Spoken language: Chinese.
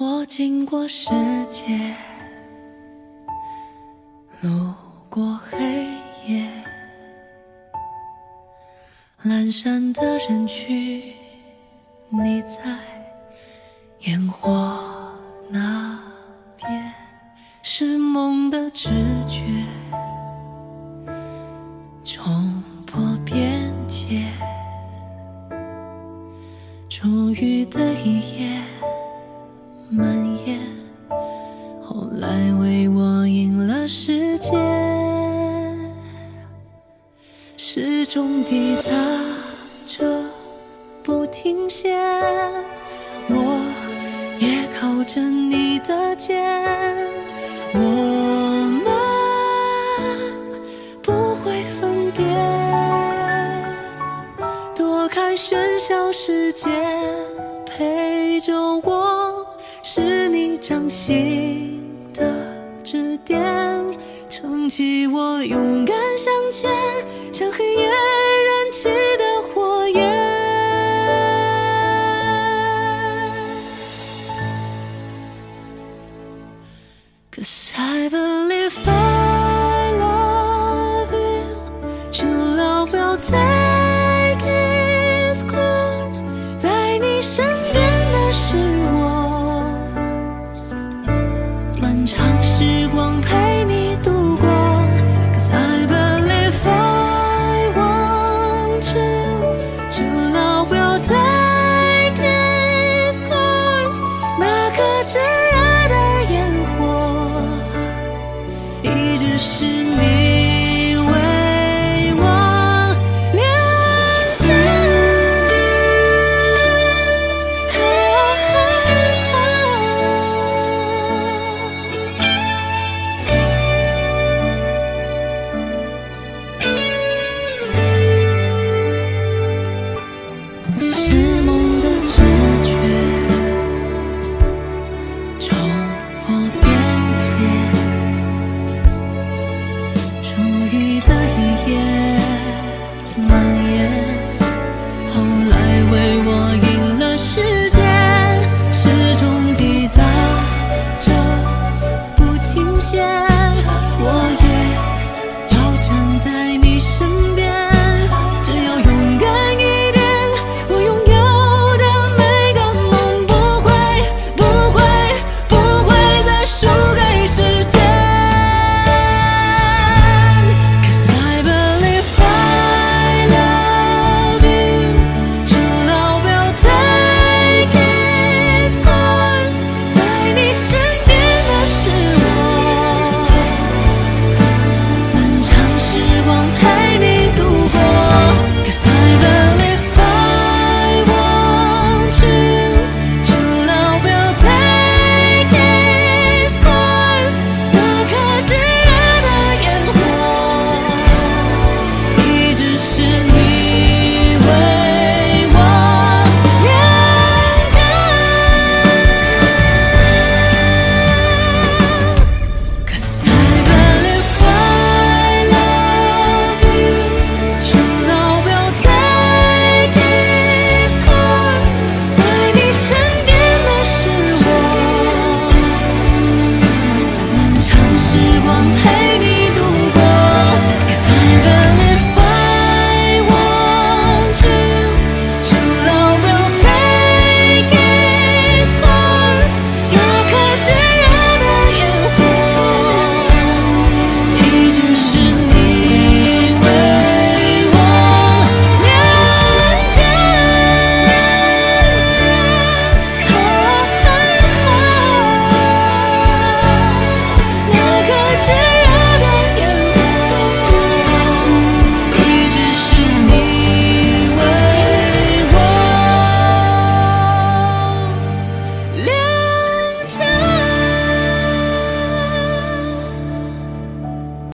我经过世界，路过黑夜，阑珊的人群，你在烟火那边，是梦的直觉，冲破边界，初遇的一夜。蔓延，后来为我赢了世界，时钟滴答着不停歇。我也靠着你的肩，我们不会分别，躲开喧嚣世界，陪着我。掌心的支点，撑起我勇敢向前，像黑夜燃起的火焰。